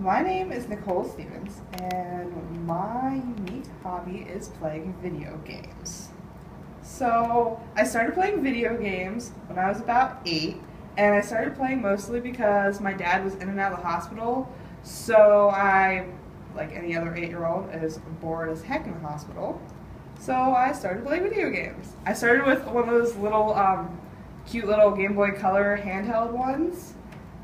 My name is Nicole Stevens, and my unique hobby is playing video games. So, I started playing video games when I was about eight, and I started playing mostly because my dad was in and out of the hospital. So, I, like any other eight year old, is bored as heck in the hospital. So, I started playing video games. I started with one of those little, um, cute little Game Boy Color handheld ones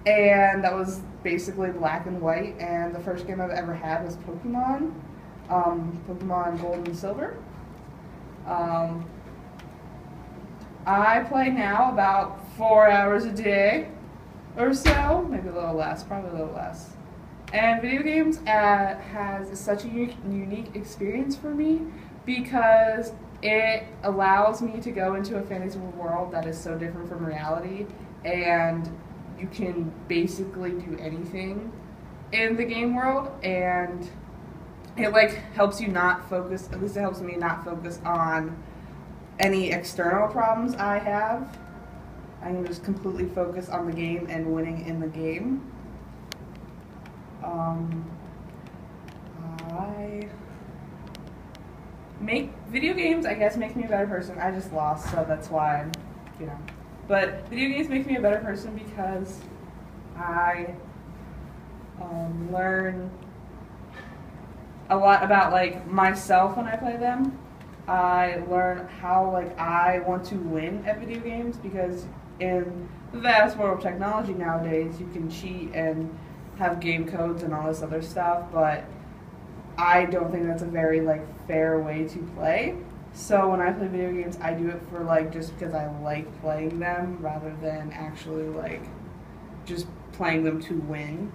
and that was basically black and white. And the first game I've ever had was Pokemon, um, Pokemon Gold and Silver. Um, I play now about four hours a day or so, maybe a little less, probably a little less. And video games uh, has such a unique, unique experience for me because it allows me to go into a fantasy world that is so different from reality and you can basically do anything in the game world and it like helps you not focus at least it helps me not focus on any external problems I have. I can just completely focus on the game and winning in the game. Um, I make video games. I guess make me a better person. I just lost, so that's why you know. But video games make me a better person because I um, learn a lot about like myself when I play them. I learn how like I want to win at video games because in the vast world of technology nowadays, you can cheat and have game codes and all this other stuff, but I don't think that's a very like fair way to play. So when I play video games, I do it for like just because I like playing them rather than actually like just playing them to win.